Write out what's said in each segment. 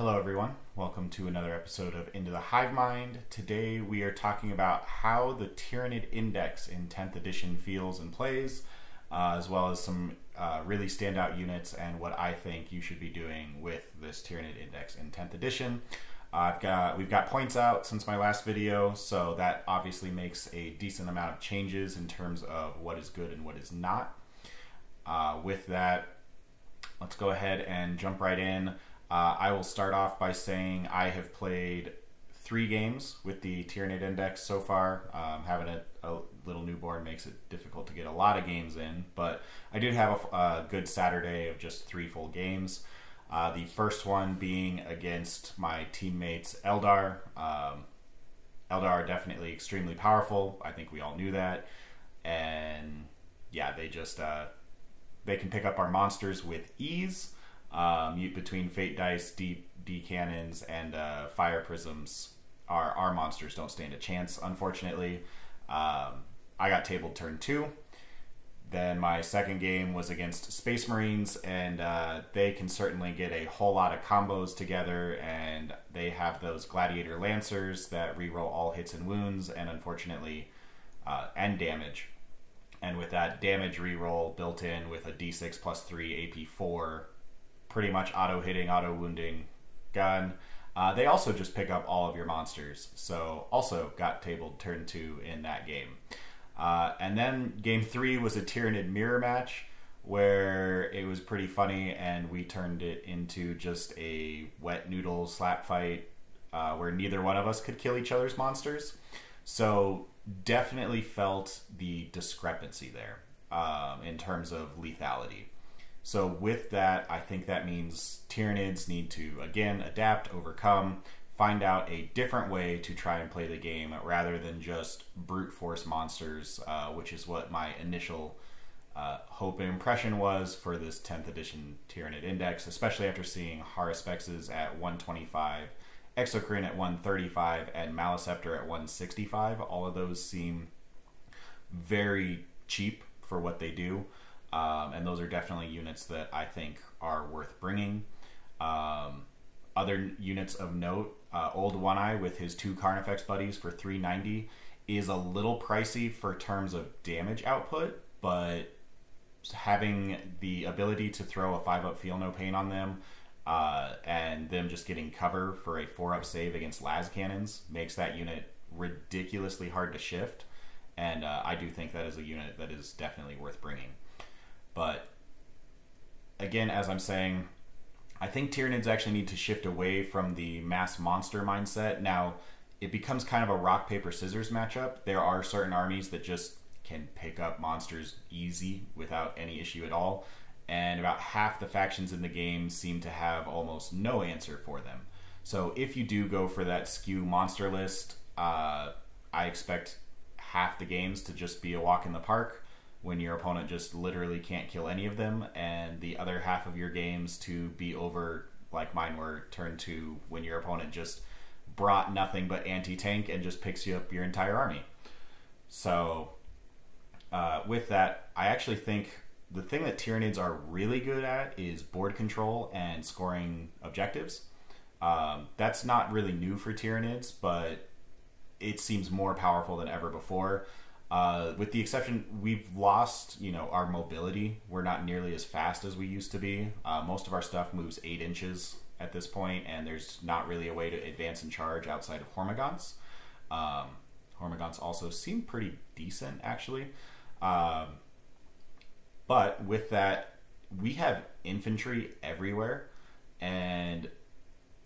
Hello, everyone. Welcome to another episode of Into the Hive Mind. Today we are talking about how the Tyranid Index in 10th edition feels and plays, uh, as well as some uh, really standout units and what I think you should be doing with this Tyranid Index in 10th edition. Uh, I've got we've got points out since my last video, so that obviously makes a decent amount of changes in terms of what is good and what is not. Uh, with that, let's go ahead and jump right in. Uh, I will start off by saying I have played three games with the Tyranid Index so far. Um, having a, a, little newborn makes it difficult to get a lot of games in, but I did have a, a good Saturday of just three full games. Uh, the first one being against my teammates Eldar. Um, Eldar are definitely extremely powerful. I think we all knew that, and yeah, they just uh, they can pick up our monsters with ease. Um, between Fate Dice, D, D Cannons, and uh, Fire Prisms, our, our monsters don't stand a chance, unfortunately. Um, I got tabled turn two. Then my second game was against Space Marines, and uh, they can certainly get a whole lot of combos together. And they have those Gladiator Lancers that reroll all hits and wounds, and unfortunately, uh, damage. And with that damage reroll built in with a D6 plus 3 AP4 pretty much auto hitting, auto wounding gun. Uh, they also just pick up all of your monsters, so also got tabled turn two in that game. Uh, and then game three was a Tyranid mirror match where it was pretty funny, and we turned it into just a wet noodle slap fight uh, where neither one of us could kill each other's monsters. So definitely felt the discrepancy there um, in terms of lethality. So with that, I think that means Tyranids need to again adapt, overcome, find out a different way to try and play the game rather than just brute force monsters, uh, which is what my initial uh, hope and impression was for this 10th edition Tyranid Index, especially after seeing Haruspex at 125, Exocrine at 135, and Maleceptor at 165. All of those seem very cheap for what they do. Um, and those are definitely units that I think are worth bringing. Um, other units of note, uh, Old One Eye with his two Carnifex buddies for 390 is a little pricey for terms of damage output, but having the ability to throw a 5 up Feel No Pain on them uh, and them just getting cover for a 4 up save against las cannons makes that unit ridiculously hard to shift. And uh, I do think that is a unit that is definitely worth bringing. But again, as I'm saying, I think Tyranids actually need to shift away from the mass monster mindset. Now, it becomes kind of a rock, paper, scissors matchup. There are certain armies that just can pick up monsters easy without any issue at all. And about half the factions in the game seem to have almost no answer for them. So if you do go for that skew monster list, uh, I expect half the games to just be a walk in the park when your opponent just literally can't kill any of them, and the other half of your games to be over like mine were turn two when your opponent just brought nothing but anti tank and just picks you up your entire army. So, uh, with that, I actually think the thing that Tyranids are really good at is board control and scoring objectives. Um, that's not really new for Tyranids, but it seems more powerful than ever before. Uh, with the exception, we've lost, you know, our mobility. We're not nearly as fast as we used to be. Uh, most of our stuff moves eight inches at this point, and there's not really a way to advance and charge outside of Hormagaunts. Um, Hormagaunts also seem pretty decent, actually. Um, but with that, we have infantry everywhere, and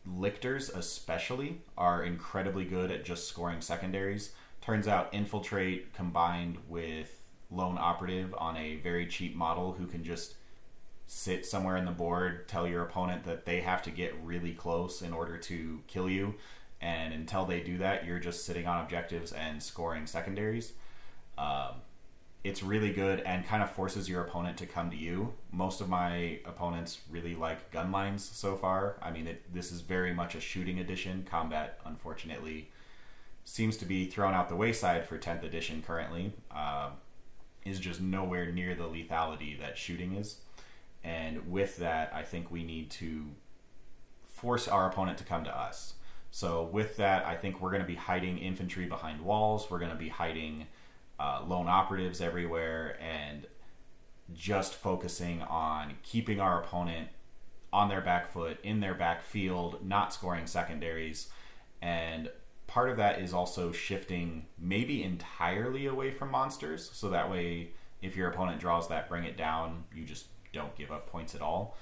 lictors especially are incredibly good at just scoring secondaries. Turns out Infiltrate combined with Lone Operative on a very cheap model who can just sit somewhere in the board, tell your opponent that they have to get really close in order to kill you. And until they do that, you're just sitting on objectives and scoring secondaries. Um, it's really good and kind of forces your opponent to come to you. Most of my opponents really like gun lines so far. I mean, it, this is very much a shooting edition. Combat, unfortunately, seems to be thrown out the wayside for 10th edition currently uh, is just nowhere near the lethality that shooting is and with that i think we need to force our opponent to come to us. So with that, I think we're going to be hiding infantry behind walls. We're going to be hiding uh, lone operatives everywhere, and just focusing on keeping our opponent on their back foot, in their back field, not scoring secondaries. And part of that is also shifting maybe entirely away from monsters. So that way, if your opponent draws that, bring it down, you just don't give up points at all.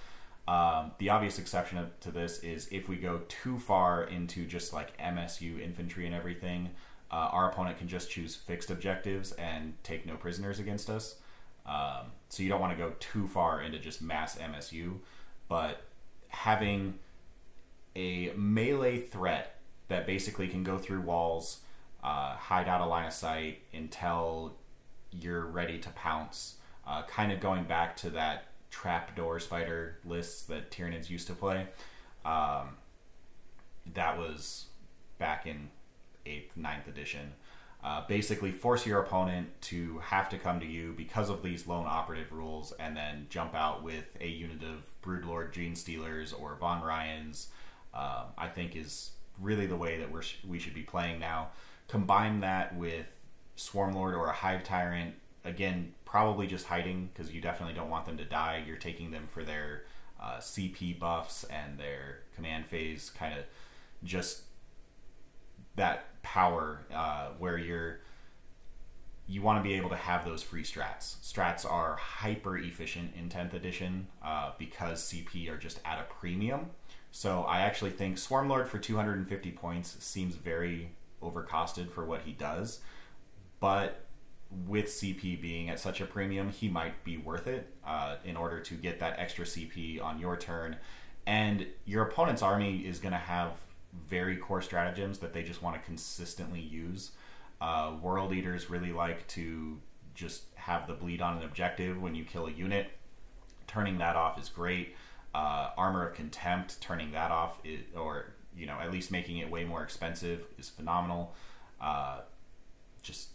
Um, the obvious exception to this is if we go too far into just like MSU infantry and everything, uh, our opponent can just choose fixed objectives and take no prisoners against us. Um, so you don't want to go too far into just mass MSU, but having a melee threat that basically can go through walls, uh, hide out a line of sight until you're ready to pounce. Uh, kind of going back to that trapdoor spider lists that Tyranids used to play. Um, that was back in 8th, 9th edition. Uh, basically, force your opponent to have to come to you because of these lone operative rules and then jump out with a unit of Broodlord Gene Stealers or Von Ryans, uh, I think is really the way that we're we should be playing now. Combine that with Swarmlord or a Hive Tyrant, again, probably just hiding because you definitely don't want them to die. You're taking them for their uh, CP buffs and their command phase, kind of just that power uh, where you're you want to be able to have those free strats. Strats are hyper efficient in 10th edition uh, because CP are just at a premium. So I actually think Swarmlord for 250 points seems very overcosted for what he does, but with CP being at such a premium, he might be worth it uh, in order to get that extra CP on your turn. And your opponent's army is going to have very core stratagems that they just want to consistently use. Uh, World Eaters really like to just have the bleed on an objective when you kill a unit. Turning that off is great. Uh, Armor of Contempt, turning that off, is, or you know, at least making it way more expensive, is phenomenal. Uh, just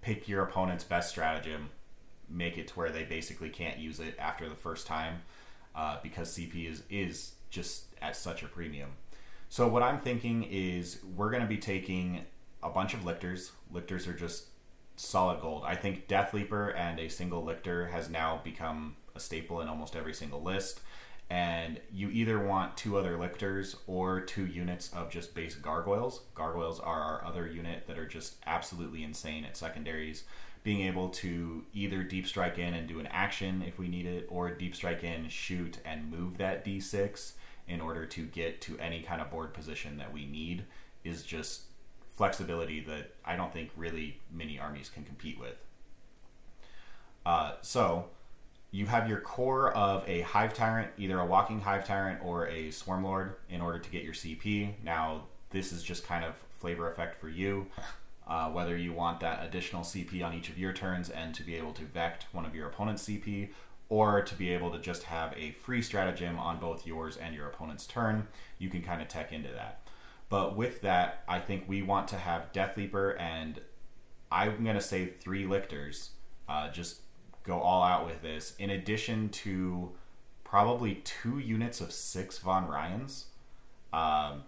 pick your opponent's best stratagem, make it to where they basically can't use it after the first time, uh, because CP is is just at such a premium. So what I'm thinking is we're going to be taking a bunch of lictors. Lictors are just solid gold. I think Death Leaper and a single lictor has now become a staple in almost every single list. And you either want two other lictors or two units of just base gargoyles. Gargoyles are our other unit that are just absolutely insane at secondaries. Being able to either deep strike in and do an action if we need it, or deep strike in, shoot, and move that d6 in order to get to any kind of board position that we need is just flexibility that I don't think really many armies can compete with. Uh, so you have your core of a hive tyrant, either a walking hive tyrant or a swarm lord, in order to get your CP. Now this is just kind of flavor effect for you. Uh, whether you want that additional CP on each of your turns and to be able to vect one of your opponent's CP, or to be able to just have a free stratagem on both yours and your opponent's turn. You can kind of tech into that. But with that, I think we want to have Death Leaper and I'm going to say three lictors. Uh, just go all out with this. In addition to probably two units of six Von Ryans, um,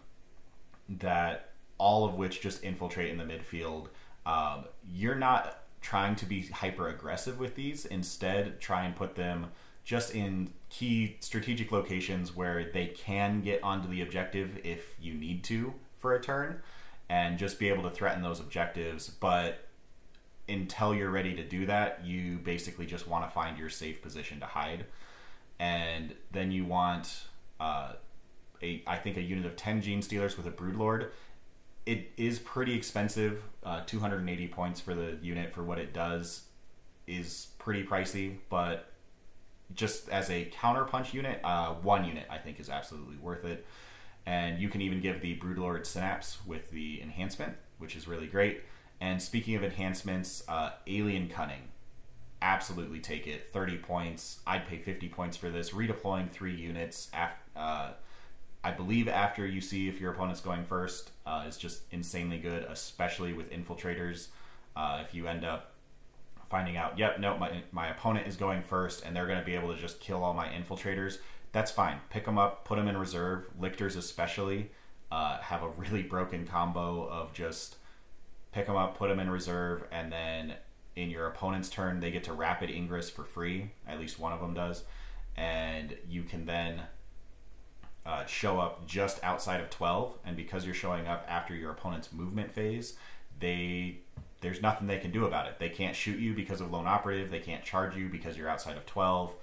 that all of which just infiltrate in the midfield. Um, you're not trying to be hyper aggressive with these. Instead, try and put them just in key strategic locations where they can get onto the objective if you need to for a turn and just be able to threaten those objectives. But until you're ready to do that, you basically just want to find your safe position to hide. And then you want, uh, a, I think, a unit of 10 Genestealers with a Broodlord it is pretty expensive. Uh, 280 points for the unit for what it does is pretty pricey, but just as a counterpunch unit, uh, one unit I think is absolutely worth it. And you can even give the Broodlord Synapse with the enhancement, which is really great. And speaking of enhancements, uh, Alien Cunning, absolutely take it. 30 points. I'd pay 50 points for this. Redeploying three units after. Uh, I believe after you see if your opponent's going first uh, is just insanely good, especially with infiltrators. Uh, if you end up finding out, yep, no, my, my opponent is going first and they're going to be able to just kill all my infiltrators, that's fine. Pick them up, put them in reserve. Lictors especially uh, have a really broken combo of just pick them up, put them in reserve, and then in your opponent's turn they get to rapid ingress for free. At least one of them does, and you can then uh, show up just outside of 12 and because you're showing up after your opponent's movement phase they there's nothing they can do about it. They can't shoot you because of lone operative. They can't charge you because you're outside of 12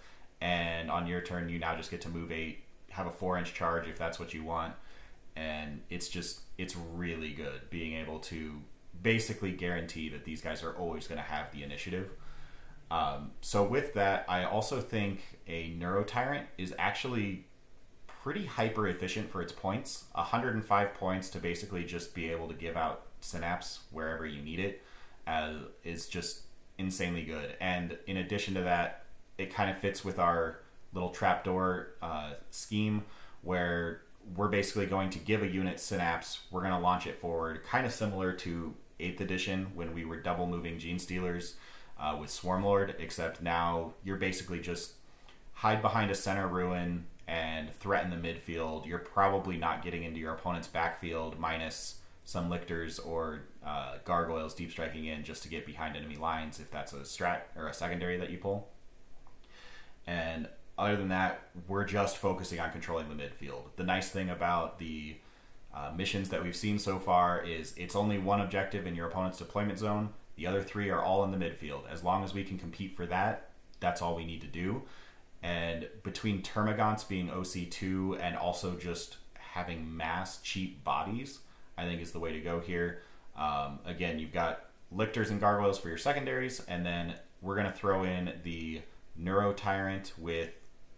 and on your turn you now just get to move 8 have a 4 inch charge if that's what you want. And it's just it's really good being able to basically guarantee that these guys are always going to have the initiative. Um, so with that i also think a neuro tyrant is actually pretty hyper efficient for its points. 105 points to basically just be able to give out synapse wherever you need it uh, is just insanely good. And in addition to that it kind of fits with our little trapdoor uh, scheme where we're basically going to give a unit synapse we're going to launch it forward kind of similar to 8th edition when we were double moving Genestealers uh, with swarmlord except now you're basically just hide behind a center ruin and threaten the midfield, you're probably not getting into your opponent's backfield minus some lictors or uh, gargoyles deep striking in just to get behind enemy lines if that's a strat or a secondary that you pull. And other than that, we're just focusing on controlling the midfield. The nice thing about the uh, missions that we've seen so far is it's only one objective in your opponent's deployment zone. The other three are all in the midfield. As long as we can compete for that, that's all we need to do. And between Termagants being OC2 and also just having mass cheap bodies, I think is the way to go here. Um, again, you've got Lictors and Gargoyles for your secondaries, and then we're going to throw in the Neuro Tyrant with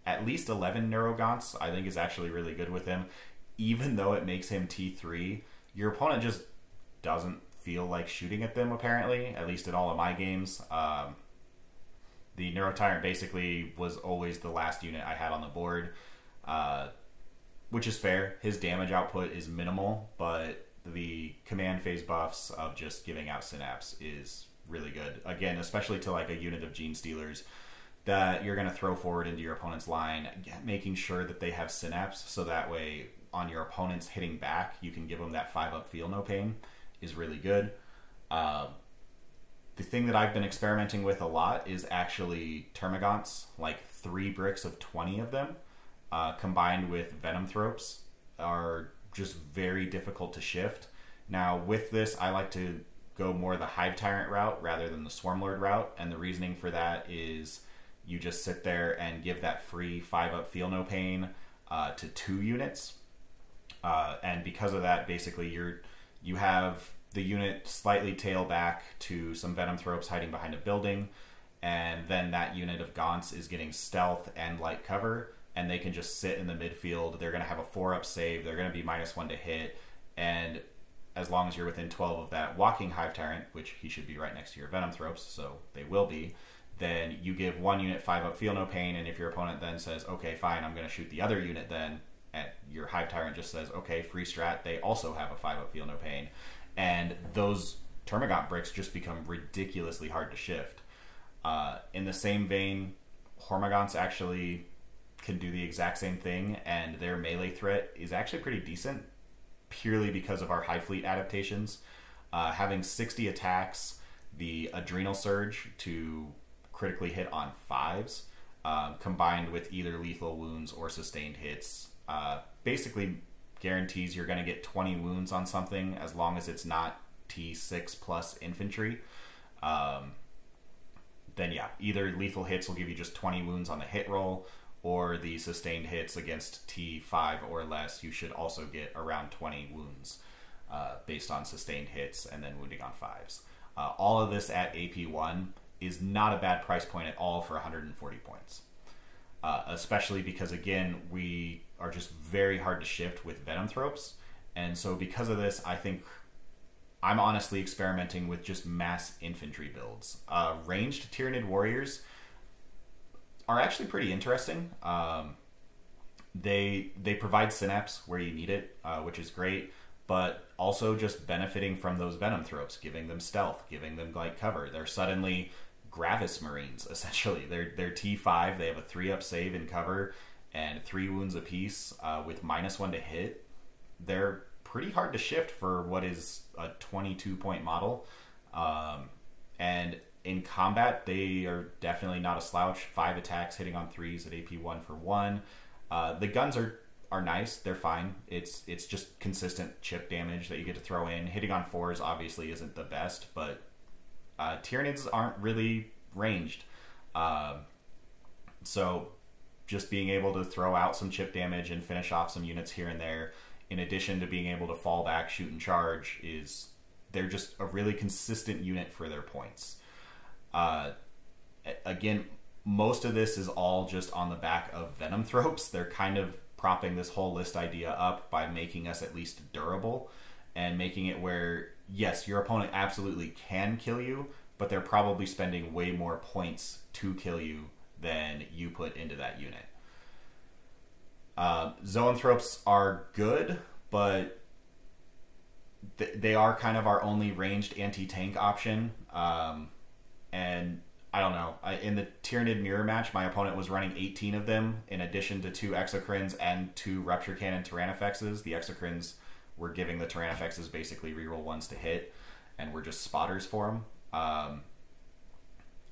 at least 11 Neurogaunts. I think is actually really good with him. Even though it makes him T3, your opponent just doesn't feel like shooting at them, apparently, at least in all of my games. Um, the Neurotyrant basically was always the last unit I had on the board, uh, which is fair. His damage output is minimal, but the command phase buffs of just giving out synapse is really good. Again, especially to like a unit of Gene Stealers that you're going to throw forward into your opponent's line, making sure that they have synapse so that way on your opponent's hitting back, you can give them that five up feel no pain is really good. Uh, the thing that I've been experimenting with a lot is actually termagants, like three bricks of 20 of them, uh, combined with venom thropes, are just very difficult to shift. Now, with this, I like to go more the Hive Tyrant route rather than the Swarmlord route, and the reasoning for that is you just sit there and give that free 5 up Feel No Pain uh, to two units. Uh, and because of that, basically, you're you have the unit slightly tail back to some Venom Thropes hiding behind a building, and then that unit of Gaunts is getting stealth and light cover, and they can just sit in the midfield. They're going to have a four up save. They're going to be minus one to hit, and as long as you're within 12 of that walking Hive Tyrant, which he should be right next to your Venom Thropes, so they will be, then you give one unit five up, feel no pain, and if your opponent then says, okay, fine, I'm going to shoot the other unit then, and your Hive Tyrant just says, okay, free strat, they also have a five up, feel no pain and those Termagant bricks just become ridiculously hard to shift. Uh, in the same vein, Hormagaunts actually can do the exact same thing, and their melee threat is actually pretty decent, purely because of our Hive Fleet adaptations. Uh, having 60 attacks, the Adrenal Surge to critically hit on fives, uh, combined with either lethal wounds or sustained hits, uh, basically guarantees you're going to get 20 wounds on something as long as it's not T6 plus infantry. Um, then, yeah, either lethal hits will give you just 20 wounds on the hit roll, or the sustained hits against T5 or less, you should also get around 20 wounds uh, based on sustained hits and then wounding on fives. Uh, all of this at AP1 is not a bad price point at all for 140 points. Uh, especially because, again, we are just very hard to shift with Venom Thropes. And so, because of this, I think I'm honestly experimenting with just mass infantry builds. Uh, ranged Tyranid warriors are actually pretty interesting. Um, they they provide synapse where you need it, uh, which is great. But also just benefiting from those venom thropes, giving them stealth, giving them light cover. They're suddenly Gravis Marines essentially. They're they're T five. They have a three up save and cover, and three wounds apiece uh, with minus one to hit, they're pretty hard to shift for what is a 22 point model. Um, and in combat, they are definitely not a slouch. Five attacks, hitting on threes at AP one for one. Uh, the guns are are nice. They're fine. It's it's just consistent chip damage that you get to throw in. Hitting on fours obviously isn't the best, but uh, Tyranids aren't really ranged. Uh, so just being able to throw out some chip damage and finish off some units here and there, in addition to being able to fall back, shoot, and charge, is they're just a really consistent unit for their points. Uh, again, most of this is all just on the back of Venom Thropes. They're kind of propping this whole list idea up by making us at least durable and making it where, yes, your opponent absolutely can kill you, but they're probably spending way more points to kill you than you put into that unit. Uh, Zoanthropes are good, but th- they are kind of our only ranged anti tank option. Um, and I don't know. I, in the Tyranid mirror match, my opponent was running 18 of them, in addition to two Exocrines and two Rupture Cannon Tyrannofexes. The Exocrines were giving the Tyrannofexes basically reroll ones to hit, and were just spotters for them. Um,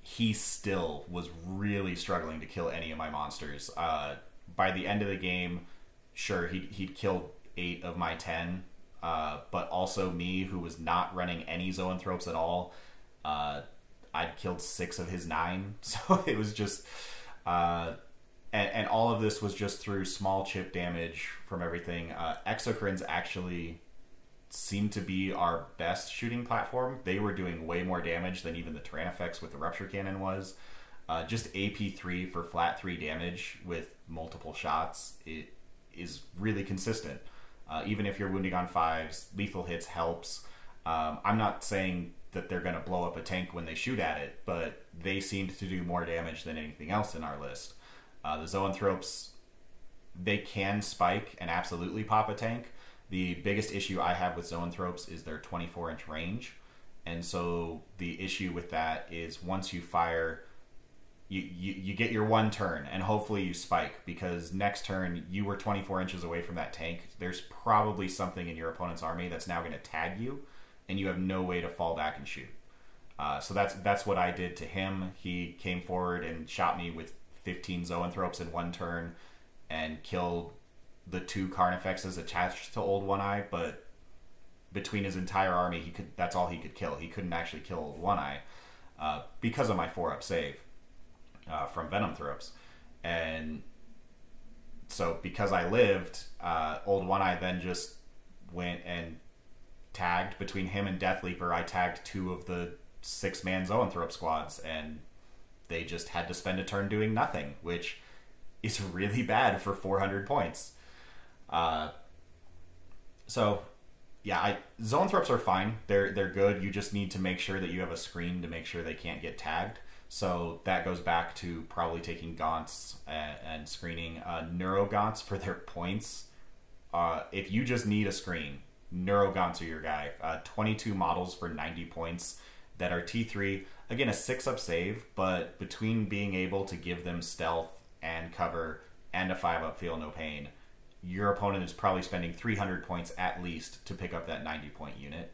he still was really struggling to kill any of my monsters. Uh, by the end of the game, sure, he'd, he'd killed eight of my ten, uh, but also me, who was not running any Zoanthropes at all, uh, I'd killed six of his nine. So it was just. Uh, and, and, all of this was just through small chip damage from everything. Uh, Exocrines actually seemed to be our best shooting platform. They were doing way more damage than even the Tyrannofex with the Rupture Cannon was. Uh, just AP3 for flat 3 damage with multiple shots it is really consistent. Uh, even if you're wounding on fives, lethal hits helps. Um, I'm not saying that they're going to blow up a tank when they shoot at it, but they seemed to do more damage than anything else in our list. Uh, the Zoanthropes, they can spike and absolutely pop a tank, the biggest issue I have with zoanthropes is their 24 inch range. And so the issue with that is once you fire, you, you, you get your one turn and hopefully you spike because next turn you were 24 inches away from that tank. There's probably something in your opponent's army that's now going to tag you and you have no way to fall back and shoot. Uh, so that's that's what I did to him. He came forward and shot me with 15 zoanthropes in one turn and killed the two Carnifexes attached to Old One Eye, but between his entire army, he could that's all he could kill. He couldn't actually kill Old One Eye uh, because of my four up save uh, from Venom Thropes, and so because I lived, uh, Old One Eye then just went and tagged between him and Death Leaper. I tagged two of the six man Zoanthrope squads, and they just had to spend a turn doing nothing, which is really bad for 400 points. Uh, so yeah, I zoanthropes are fine. They're they're good. You just need to make sure that you have a screen to make sure they can't get tagged. So that goes back to probably taking gaunts and, and screening uh, neurogaunts for their points. Uh, if you just need a screen, neurogaunts are your guy. Uh, 22 models for 90 points that are T3. Again, a six up save, but between being able to give them stealth and cover and a five up feel no pain, your opponent is probably spending 300 points at least to pick up that 90 point unit.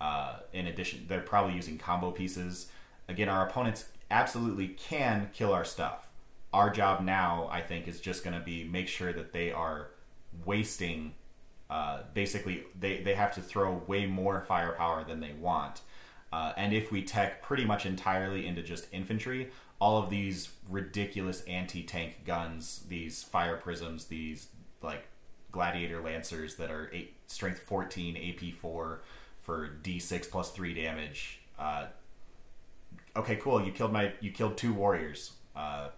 Uh, in addition, they're probably using combo pieces. Again, our opponents absolutely can kill our stuff. Our job now, I think, is just going to be make sure that they are wasting. Uh, basically, they, they have to throw way more firepower than they want. Uh, and if we tech pretty much entirely into just infantry, all of these ridiculous anti tank guns, these fire prisms, these like gladiator lancers that are eight, strength 14 ap4 for d6 plus 3 damage. Uh, okay cool. You killed my you killed two warriors. Uh,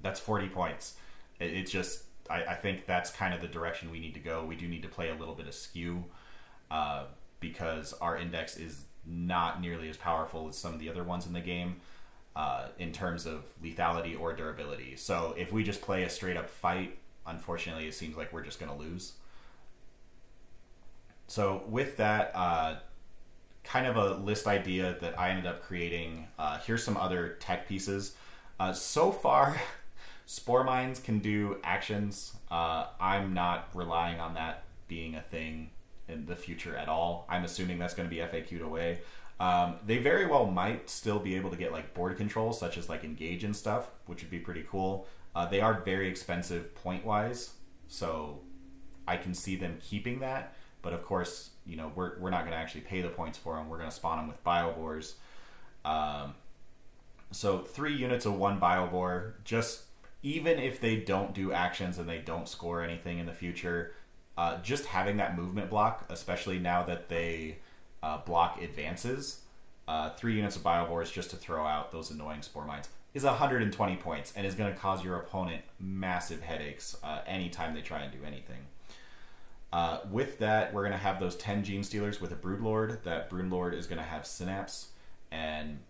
that's 40 points. It, it's just I, I, think that's kind of the direction we need to go. We do need to play a little bit of skew uh, because our index is not nearly as powerful as some of the other ones in the game uh, in terms of lethality or durability. So if we just play a straight up fight unfortunately, it seems like we're just going to lose. So, with that, uh, kind of a list idea that I ended up creating, uh, here's some other tech pieces. Uh, so far, Spore mines can do actions. Uh, I'm not relying on that being a thing in the future at all. I'm assuming that's going to be FAQ'd away. Um, they very well might still be able to get like board control, such as like engage and stuff, which would be pretty cool. Uh, they are very expensive point wise, so I can see them keeping that. But of course, you know we're we're not going to actually pay the points for them. We're going to spawn them with biovores. Um, so three units of one biovore, just even if they don't do actions and they don't score anything in the future, uh, just having that movement block, especially now that they uh, block advances, uh, three units of biovores just to throw out those annoying spore mines is 120 points and is going to cause your opponent massive headaches uh, anytime they try and do anything. Uh, with that, we're going to have those 10 Gene Stealers with a Broodlord. That Broodlord is going to have Synapse. And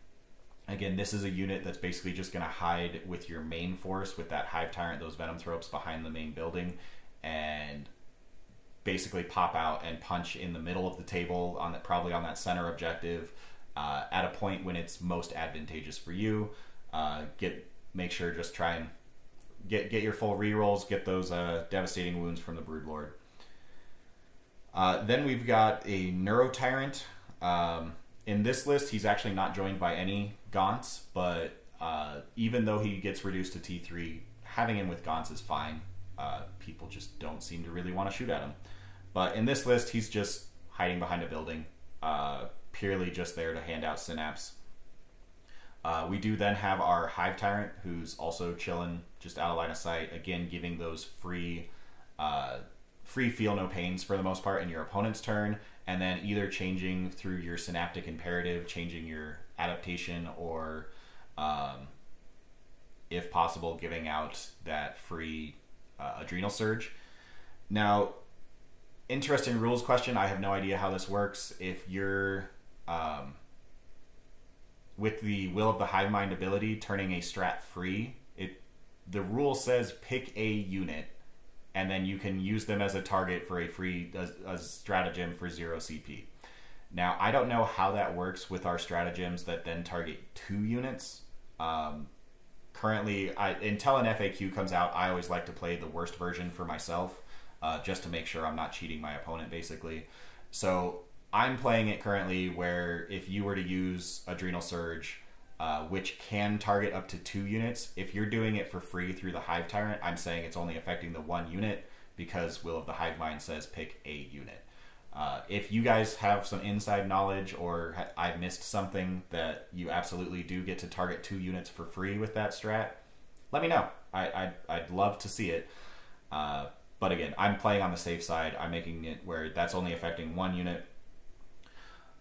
again, this is a unit that's basically just going to hide with your main force with that Hive Tyrant, those Venomthropes behind the main building, and basically pop out and punch in the middle of the table on that, probably on that center objective uh, at a point when it's most advantageous for you. Uh, get make sure just try and get get your full rerolls, get those uh, devastating wounds from the Broodlord. Uh, then we've got a Neuro Tyrant. Um, in this list, he's actually not joined by any Gaunts, but uh, even though he gets reduced to T3, having him with Gaunts is fine. Uh, people just don't seem to really want to shoot at him. But in this list, he's just hiding behind a building, uh, purely just there to hand out synapse. Uh, we do then have our Hive Tyrant, who's also chilling just out of line of sight. Again, giving those free, uh, free feel no pains for the most part in your opponent's turn, and then either changing through your synaptic imperative, changing your adaptation, or um, if possible, giving out that free uh, adrenal surge. Now, interesting rules question. I have no idea how this works. If you're um, with the will of the hive mind ability turning a strat free, it the rule says pick a unit and then you can use them as a target for a free a, a stratagem for zero CP. Now, I don't know how that works with our stratagems that then target two units. Um, currently, I, until an FAQ comes out, I always like to play the worst version for myself, uh, just to make sure I'm not cheating my opponent, basically. So I'm playing it currently where if you were to use Adrenal Surge, uh, which can target up to two units. If you're doing it for free through the Hive Tyrant, I'm saying it's only affecting the one unit because Will of the Hive Mind says pick a unit. Uh, if you guys have some inside knowledge or ha- I missed something that you absolutely do get to target two units for free with that strat, let me know. I, I'd, I'd love to see it. Uh, but again, I'm playing on the safe side. I'm making it where that's only affecting one unit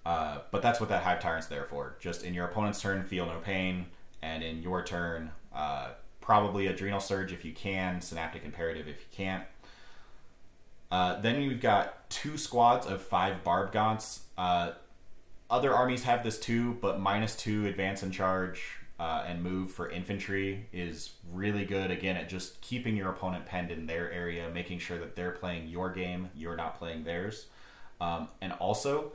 uh, but that's what that Hive Tyrant's there for. Just in your opponent's turn, feel no pain, and in your turn, uh, probably Adrenal Surge if you can, Synaptic Imperative if you can't. Uh, then you've got two squads of five Barb Gaunts. Uh, other armies have this too, but minus two advance and charge uh, and move for infantry is really good. Again, at just keeping your opponent penned in their area, making sure that they're playing your game, you're not playing theirs. Um, and also,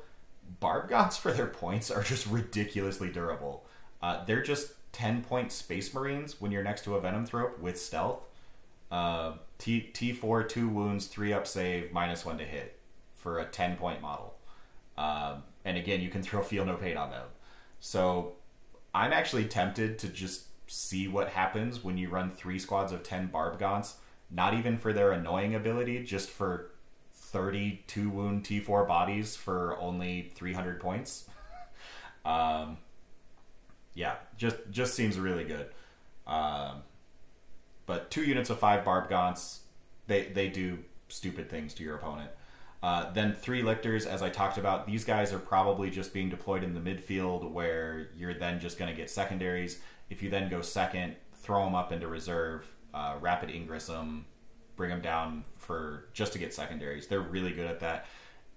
Barb Gaunts for their points are just ridiculously durable. Uh, they're just 10 point Space Marines when you're next to a Venom Venomthrope with stealth. Uh, T, T4, 2 wounds, 3 up save, minus 1 to hit for a 10 point model. Um, and again, you can throw Feel No Pain on them. So I'm actually tempted to just see what happens when you run three squads of 10 Barb Gaunts, not even for their annoying ability, just for 32 wound T4 bodies for only 300 points. um, yeah, just just seems really good. Um, but two units of five barb gaunts, they they do stupid things to your opponent. Uh, then three lictors, as I talked about, these guys are probably just being deployed in the midfield where you're then just going to get secondaries. If you then go second, throw them up into reserve, uh, rapid ingress them, bring them down for just to get secondaries. They're really good at that.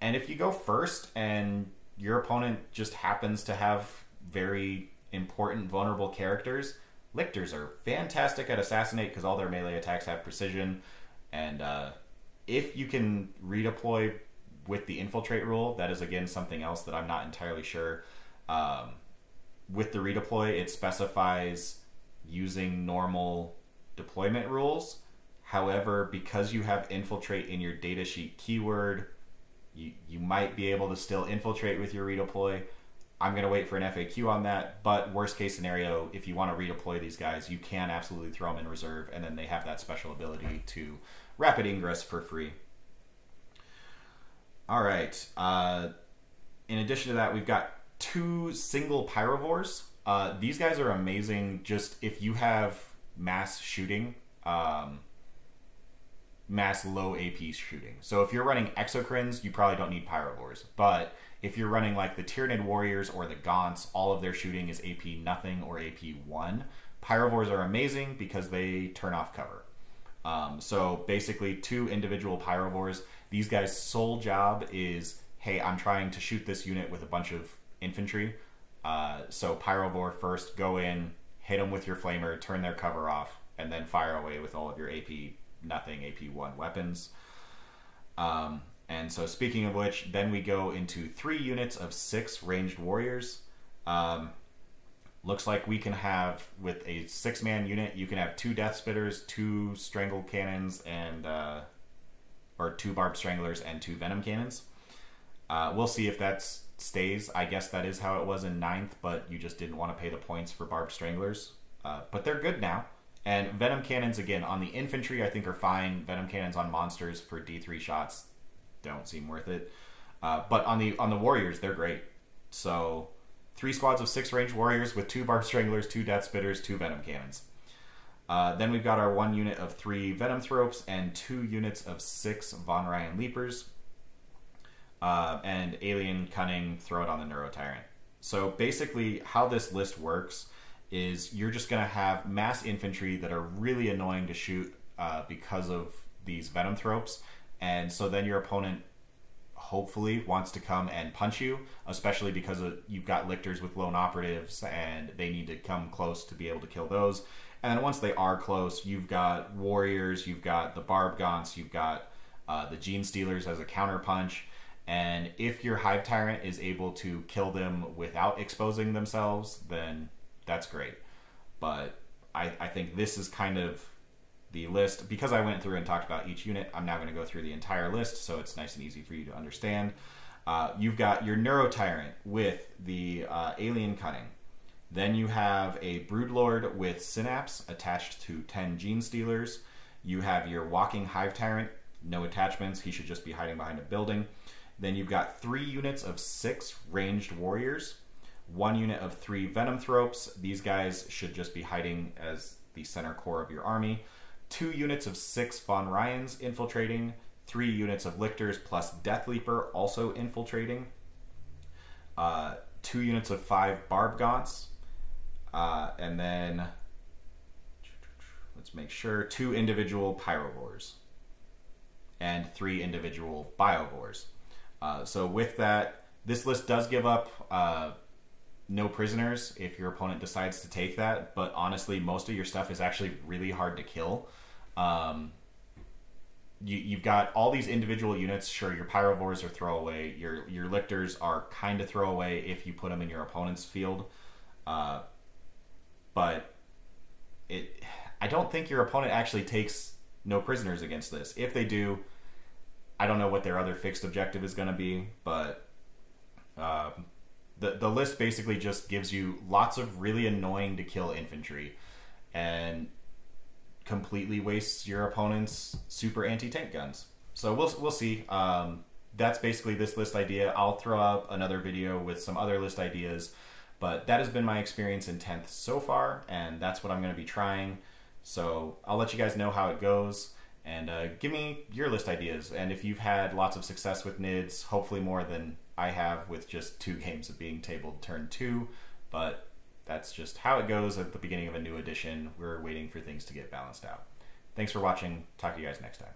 And if you go first and your opponent just happens to have very important vulnerable characters, lictors are fantastic at assassinate because all their melee attacks have precision. And uh, if you can redeploy with the infiltrate rule, that is again something else that I'm not entirely sure. Um, with the redeploy, it specifies using normal deployment rules. However, because you have infiltrate in your datasheet keyword, you, you might be able to still infiltrate with your redeploy. I'm going to wait for an FAQ on that. But worst case scenario, if you want to redeploy these guys, you can absolutely throw them in reserve, and then they have that special ability to rapid ingress for free. All right. Uh, in addition to that, we've got two single pyrovores. Uh, these guys are amazing. Just if you have mass shooting, um, mass low AP shooting. So if you're running exocrines, you probably don't need pyrovores. But if you're running like the Tyranid Warriors or the Gaunts, all of their shooting is AP nothing or AP one. Pyrovores are amazing because they turn off cover. Um, so basically, two individual pyrovores. These guys' sole job is, hey, I'm trying to shoot this unit with a bunch of infantry. Uh, so pyrovore first, go in, hit them with your flamer, turn their cover off, and then fire away with all of your AP nothing AP one weapons. Um, and so, speaking of which, then we go into three units of six ranged warriors. Um, looks like we can have with a six man unit, you can have two death spitters, two strangle cannons, and uh, or two barb stranglers and two venom cannons. Uh, we'll see if that stays. I guess that is how it was in ninth, but you just didn't want to pay the points for barb stranglers. Uh, but they're good now. And venom cannons again on the infantry, I think are fine. Venom cannons on monsters for D three shots don't seem worth it. Uh, but on the on the warriors, they're great. So three squads of six range warriors with two barb stranglers, two death spitters, two venom cannons. Uh, then we've got our one unit of three venom thropes and two units of six von Ryan leapers. Uh, and alien cunning, throw it on the neuro tyrant. So basically, how this list works is you're just going to have mass infantry that are really annoying to shoot uh, because of these venom thropes, and so then your opponent hopefully wants to come and punch you, especially because of, you've got lictors with lone operatives and they need to come close to be able to kill those. And then once they are close, you've got warriors, you've got the barb gaunts, you've got uh, the gene stealers as a counter punch. And if your hive tyrant is able to kill them without exposing themselves, then that's great. But I, I think this is kind of the list. Because I went through and talked about each unit, I'm now going to go through the entire list so it's nice and easy for you to understand. Uh, you've got your Neuro Tyrant with the uh, Alien Cunning. Then you have a Broodlord with Synapse attached to 10 Gene Stealers. You have your Walking Hive Tyrant, no attachments, he should just be hiding behind a building. Then you've got three units of six ranged warriors one unit of three Venom Thropes. These guys should just be hiding as the center core of your army. Two units of six Von Ryans infiltrating. Three units of Lictors plus Death Leaper also infiltrating. Uh, two units of five Barb Gaunts. Uh, and then, let's make sure, two individual Pyrovores. And three individual Biovores. Uh, so with that, this list does give up uh, no prisoners if your opponent decides to take that. But honestly, most of your stuff is actually really hard to kill. Um, you, you've got all these individual units. Sure, your pyrovores are throwaway. Your your lictors are kind of throwaway if you put them in your opponent's field. Uh, but it, I don't think your opponent actually takes no prisoners against this. If they do, I don't know what their other fixed objective is going to be, but. Uh, the the list basically just gives you lots of really annoying to kill infantry, and completely wastes your opponent's super anti tank guns. So we'll we'll see. Um, that's basically this list idea. I'll throw up another video with some other list ideas, but that has been my experience in 10th so far, and that's what I'm going to be trying. So I'll let you guys know how it goes, and uh, give me your list ideas. And if you've had lots of success with NIDS, hopefully more than I have with just two games of being tabled turn two, but that's just how it goes at the beginning of a new edition. We're waiting for things to get balanced out. Thanks for watching. Talk to you guys next time.